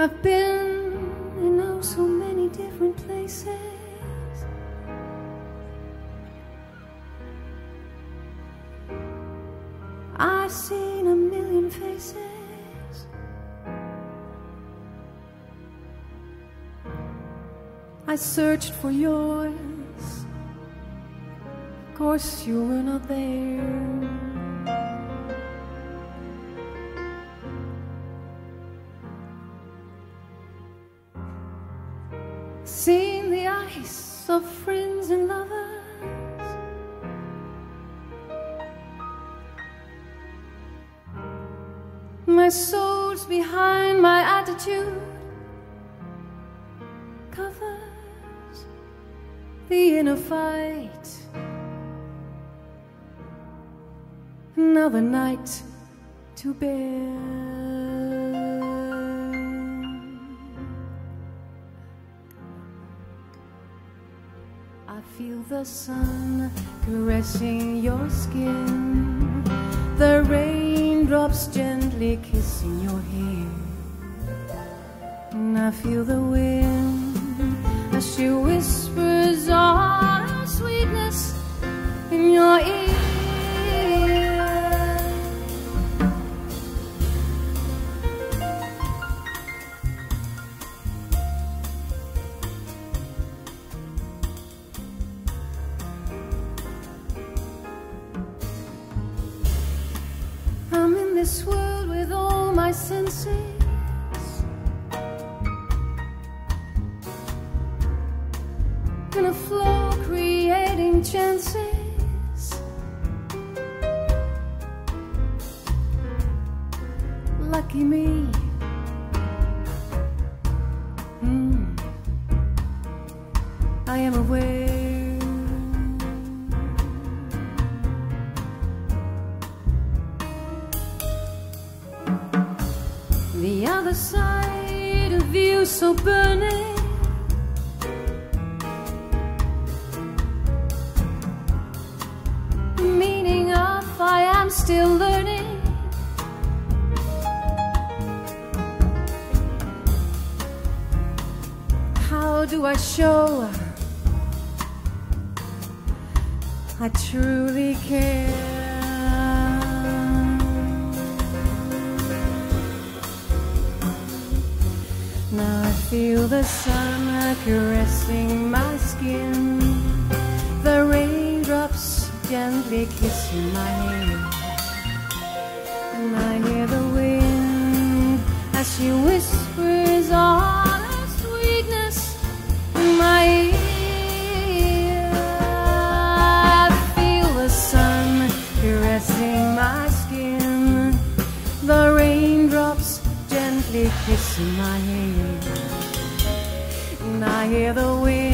I've been in oh so many different places. I've seen a million faces. I searched for yours. Of course, you were not there. My soul's behind my attitude covers the inner fight. Another night to bear. I feel the sun caressing your skin, the raindrops gently kissing your hair. And I feel the wind as she whispers all her sweetness in your ear. This world with all my senses. In a flow, creating chances. Lucky me. The side of you so burning. Meaning of I am still learning. How do I show I truly care? Feel the sun caressing my skin, the raindrops gently kissing my hair, and I hear the wind as she whispers all her sweetness in my ear. I feel the sun caressing my skin, the raindrops gently kissing my hair. I hear the wind